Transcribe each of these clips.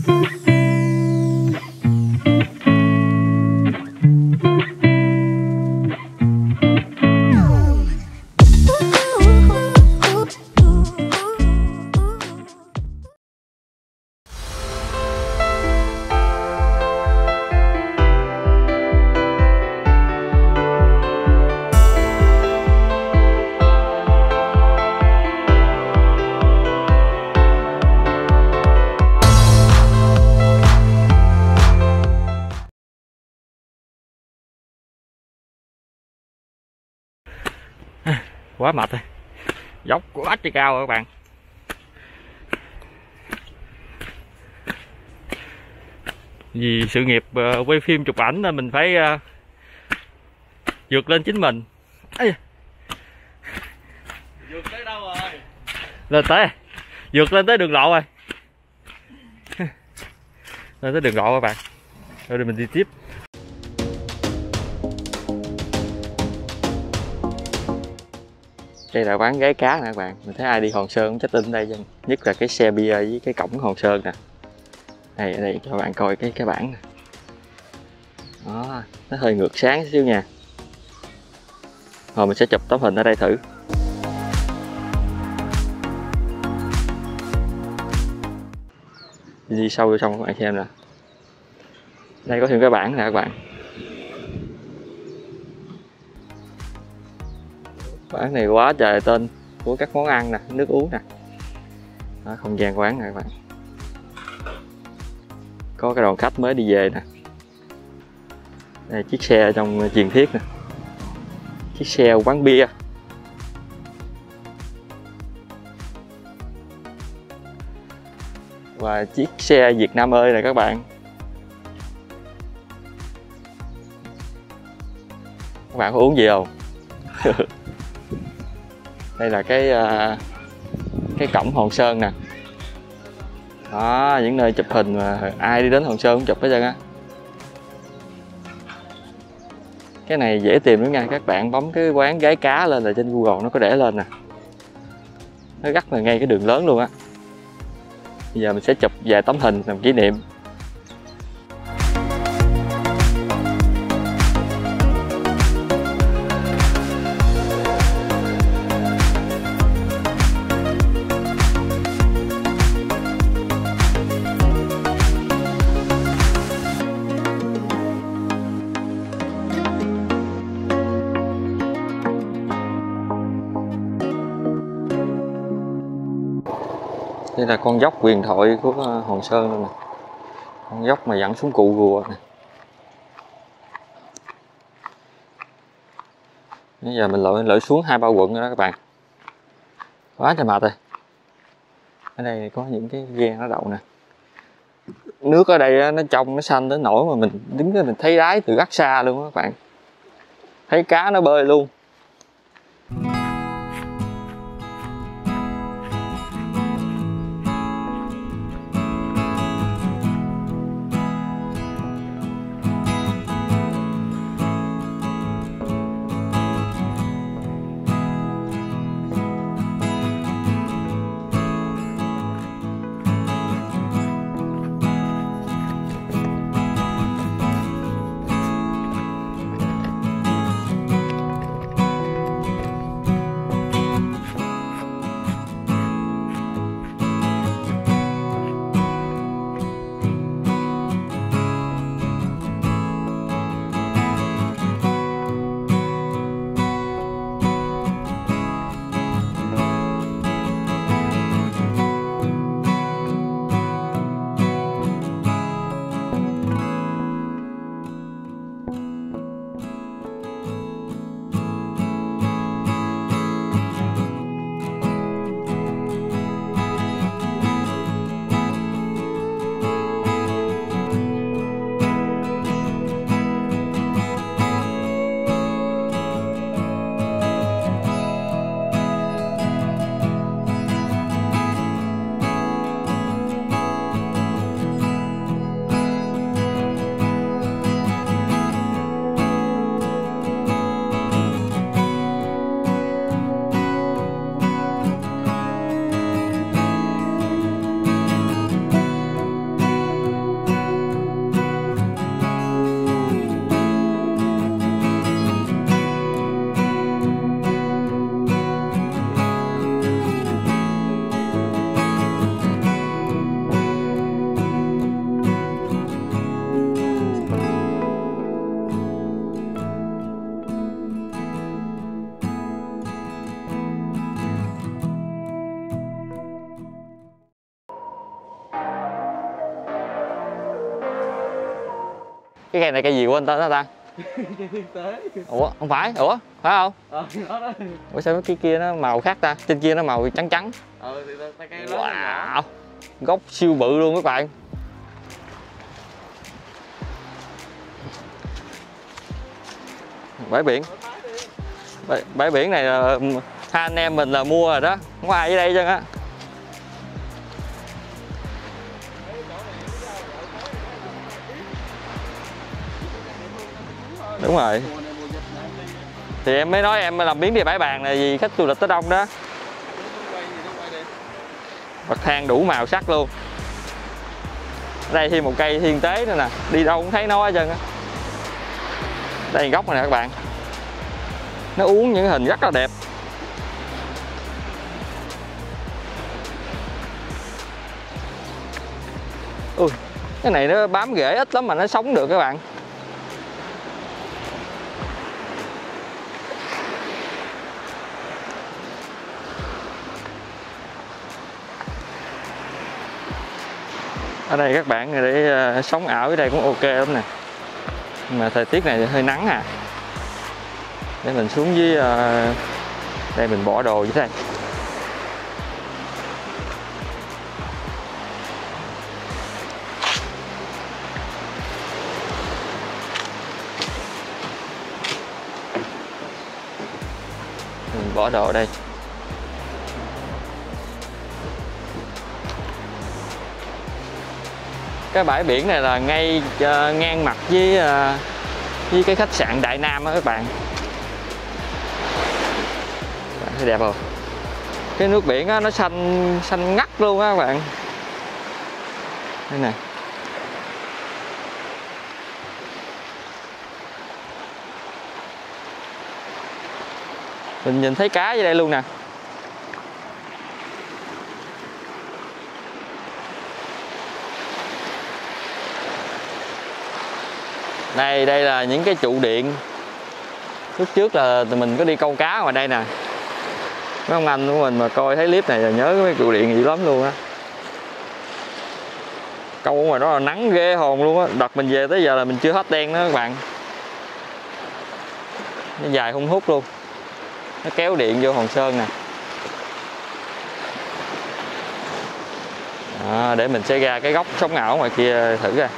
Mm-hmm. quá mệt rồi. Dốc quá trời cao rồi các bạn. Vì sự nghiệp uh, quay phim chụp ảnh nên mình phải uh, vượt lên chính mình. Ây. vượt tới đâu rồi? Lên tới. Vượt lên tới đường lộ rồi. Lên tới đường lộ các bạn. Rồi mình đi tiếp đây là quán ghé cá nè các bạn. Mình thấy ai đi hòn sơn cũng check in đây chứ. Nhất là cái xe bia với cái cổng hòn sơn nè. Đây đây, cho bạn coi cái cái bảng nè. Đó, nó hơi ngược sáng xíu nha. Rồi mình sẽ chụp tấm hình ở đây thử. Đi sâu vô trong các bạn xem nè. Đây có thêm cái bảng nè các bạn. Quán này quá trời tên của các món ăn nè nước uống nè. Đó, không gian quán nè các bạn. Có cái đoàn khách mới đi về nè. Đây chiếc xe trong truyền thiết nè. Chiếc xe quán bia. Và chiếc xe Việt Nam ơi này các bạn. Các bạn có uống gì không? Đây là cái ờ, cái cổng hòn sơn nè. Đó, những nơi chụp hình mà ai đi đến hòn sơn cũng chụp hết trơn á. Cái này dễ tìm lắm nha, các bạn bấm cái quán gái cá lên là trên google nó có để lên nè. Nó gắt là ngay cái đường lớn luôn á. Bây giờ mình sẽ chụp vài tấm hình làm kỷ niệm. Đây là con dốc quyền thoại của ờ, hòn sơn luôn nè. Con dốc mà dẫn xuống cụ rùa nè. Bây giờ mình lội lội xuống hai ba quận rồi đó các bạn. Quá trời mệt rồi. Ở đây có những cái ghe nó đậu nè. Nước ở đây nó trong, nó xanh tới nổi mà mình đứng mình thấy đáy từ rất xa luôn các bạn. Thấy cá nó bơi luôn. Cái cây này cây gì của anh ta? Ta ủa không phải. Ủa phải không? Ờ đó ủa sao cái kia nó màu khác ta? Trên kia nó màu trắng trắng. Ờ thì ta cây lớn nhỏ wow. gốc siêu bự luôn các bạn. Bãi biển. Bãi, bãi biển này là hai anh em mình là mua rồi đó. Không có ai ở đây chân á đúng rồi. Thì em mới nói em làm biến đi bãi bàn này vì khách du lịch tới đông đó. Bậc thang đủ màu sắc luôn. Ở đây thêm một cây thiên tế nữa nè. Đi đâu cũng thấy nó hết trơn á. Đây góc này nè các bạn. Nó uống những hình rất là đẹp. Ui, cái này nó bám rễ ít lắm mà nó sống được các bạn. Ở đây các bạn để ờ, sống ảo ở đây cũng ok lắm nè. Mà thời tiết này thì hơi nắng à. Để mình xuống với ờ, đây mình bỏ đồ dưới đây. Mình bỏ đồ ở đây. Cái bãi biển này là ngay uh, ngang mặt với uh, với cái khách sạn Đại Nam á các bạn. Bạn thấy đẹp không? Cái nước biển á, nó xanh xanh ngắt luôn á các bạn. Đây nè. Mình nhìn thấy cá dưới đây luôn nè. Đây đây là những cái trụ điện. Lúc trước là tụi mình có đi câu cá ngoài đây nè. Mấy ông anh của mình mà coi thấy clip này là nhớ cái trụ điện gì lắm luôn á. Câu ở ngoài đó là nắng ghê hồn luôn á. Đợt mình về tới giờ là mình chưa hết đen đó các bạn. Nó dài hung hút luôn. Nó kéo điện vô hòn sơn nè. À, để mình sẽ ra cái góc sống ảo ngoài kia thử ra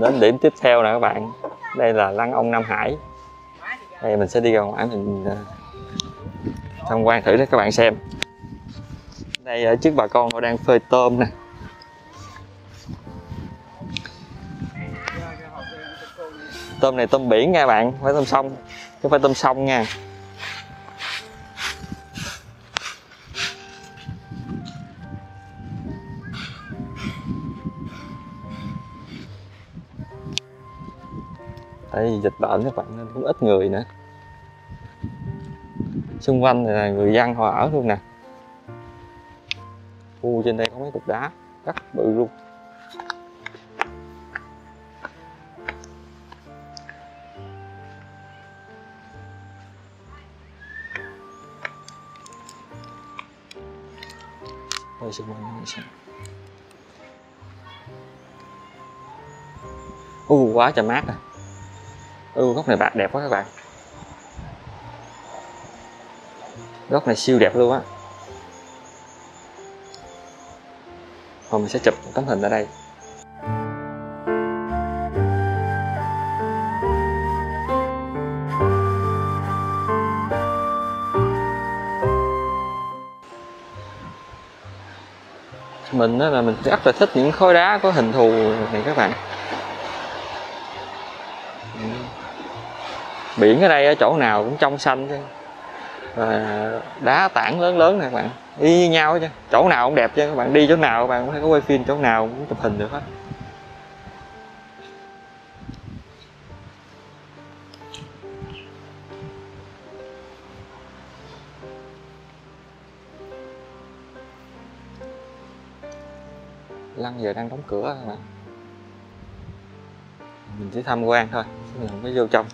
mình đến điểm tiếp theo nè các bạn. Đây là lăng ông Nam Hải. Đây, mình sẽ đi ra ngoài mình à, tham quan thử để các bạn xem. Đây, ở trước bà con họ đang phơi tôm nè. Tôm này tôm biển nha bạn, phải tôm sông, chứ phải tôm sông nha. Tại vì dịch bệnh các bạn nên cũng ít người nữa. Xung quanh này là người dân họ ở luôn nè. U trên đây có mấy cục đá rất bự luôn. Đây, xung quanh này xem. U quá trời mát à ừ góc này bạn đẹp quá các bạn. Góc này siêu đẹp luôn á. Hôm mình sẽ chụp tấm hình ở đây. Mình là mình rất là thích những khối đá có hình thù này các bạn. Biển ở đây ở chỗ nào cũng trong xanh chứ. Và đá tảng lớn lớn này các bạn, y như nhau chứ. Chỗ nào cũng đẹp chứ, các bạn đi chỗ nào, các bạn cũng thấy có quay phim, chỗ nào cũng chụp hình được hết. Lăng giờ đang đóng cửa các bạn. Mình chỉ tham quan thôi mình không có vô trong.